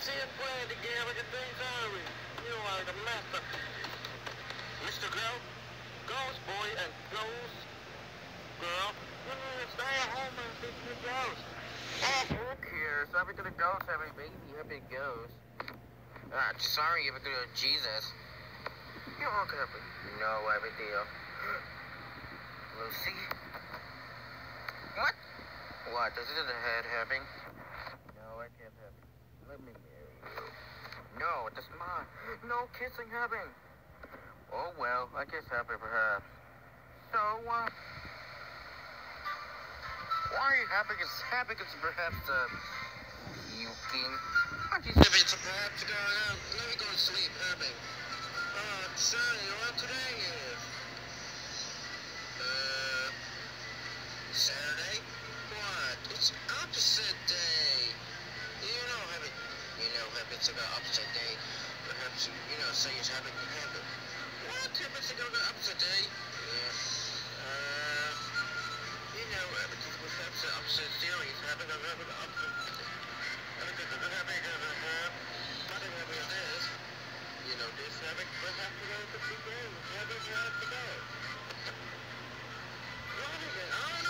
on, this is playing together, get things hurry. You are the master. Mr. Girl, Ghost Boy and Ghost Girl, you stay at home and fix your ghost. Oh, who cares? Happy to the ghost, happy baby, happy ghost. Ah, sorry if it to Jesus. You're all happy. No, every deal. Lucy? What? What? What? Is it the head having? No, I can't have it. Let me No, it's mine. No kissing having. Oh, well, I guess happy perhaps. So, uh... Why are you happy? Because happy because perhaps, uh... You can... I'm just happy to perhaps go out. Let me go to sleep, happy. Uh, sorry, what today is? Uh... Saturday? What? It's opposite day to the opposite day, perhaps, you know, say it's happening to happen. Well, 10 minutes to the opposite day. Yeah. Uh, you know, perhaps the opposite theory uh, is happening to happen opposite. You know, this happened, what happened to the people? What happened to the? What happened oh, to the people?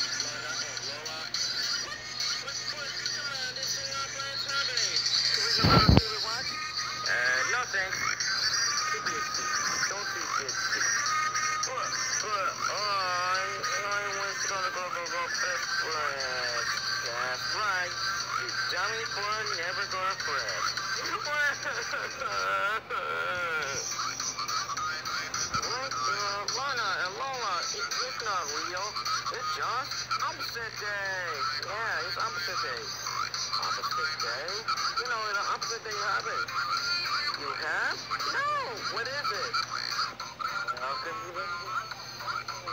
Was gonna go, go, go. That's right. Dummy boy never gonna uh, Lana and Lola, it, it's not real. It's just opposite day. Yeah, it's opposite day. Opposite day? You know, the opposite day happened. You have? No. What is it? How come you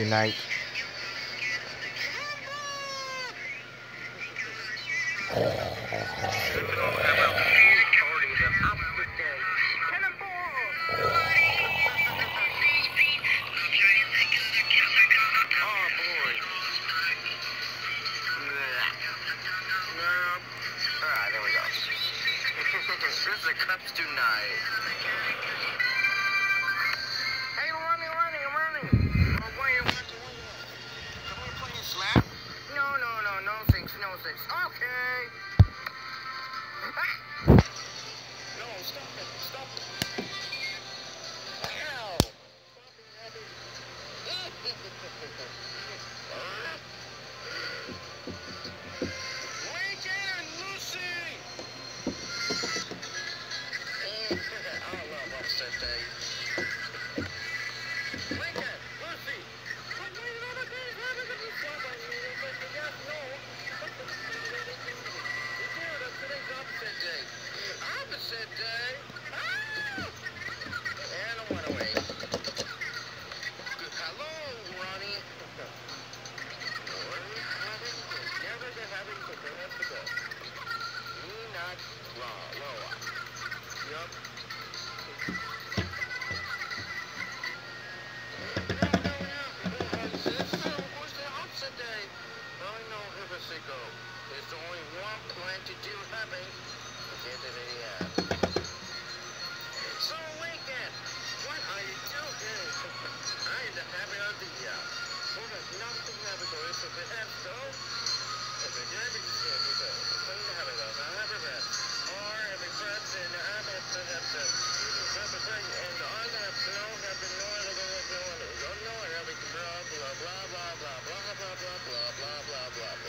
Good night. today.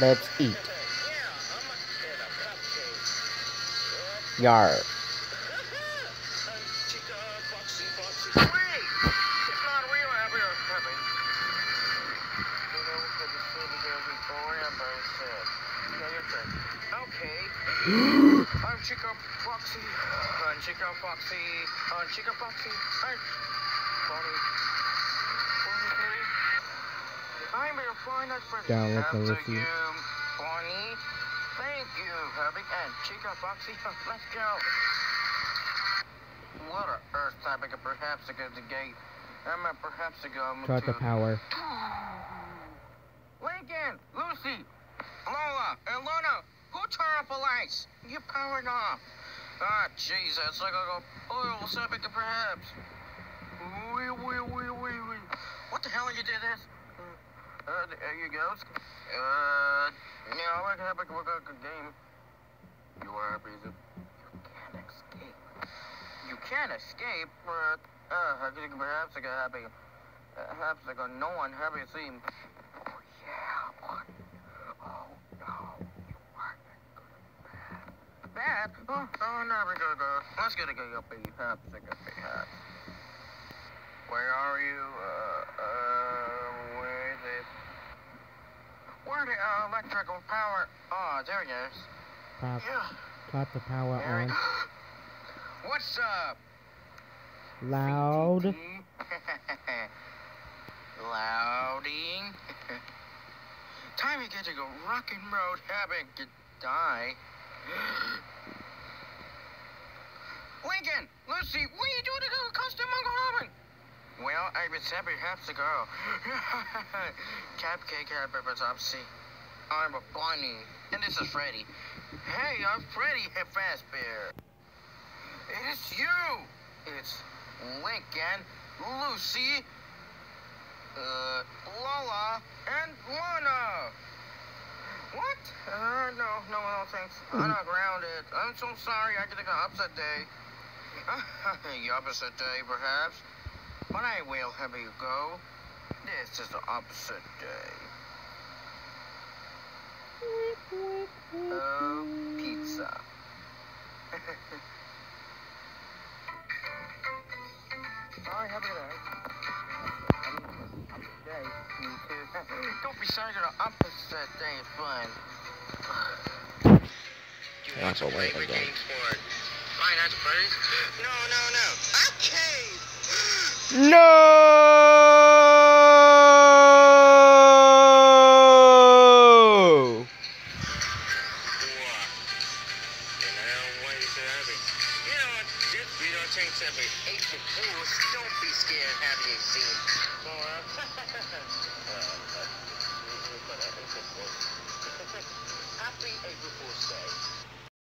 Let's eat. Yar. I'm Chico Foxy. I'm Chico Foxy. I'm Chico Foxy. I'm Bonnie. Bonnie. I'm your fine friend. Down with the Happy and Chica Foxy. Let's go. What on earth type of perhaps to go to the gate? I'm a perhaps to go Try the to power. Lincoln, Lucy, Lola, and Luna, who turned off the lights? You powered off. Ah, jeez, it's like a oil septic perhaps. Wee, wee, wee, wee, wee. What the hell did you did this? Uh, there you go. Uh, yeah, I like work out a game. You are as. You can't escape. You can't escape, but, uh, perhaps I happy. Uh, perhaps I got no one to see. Oh, yeah? Oh, no. You are bad. Bad? Oh, oh, never go to... Let's get a go up perhaps I a hat. Where are you? Uh, uh, where is it? Where the uh, electrical power? Oh, there he is. Pop, Yeah. pop the power he- on. What's up? Loud. Louding. Time to get to go rock and roll, having to die. Lincoln, Lucy, what are you doing to go custom Uncle Robin? Well, I was happy half to go. Cupcake Happy Topsy. I'm a bunny, and this is Freddy. Hey, I'm Freddy Fazbear. It is you. It's Lincoln, Lucy, uh, Lola, and Lana. What? Uh, no, no, no, thanks. I'm not grounded. I'm so sorry. I have an upset day. the opposite day, perhaps. But I will have you go. This is the opposite day. Pizza. Have Don't be sorry that I'm that dang fun. You want to play with. Fine, that's. No, no, no. Okay. No!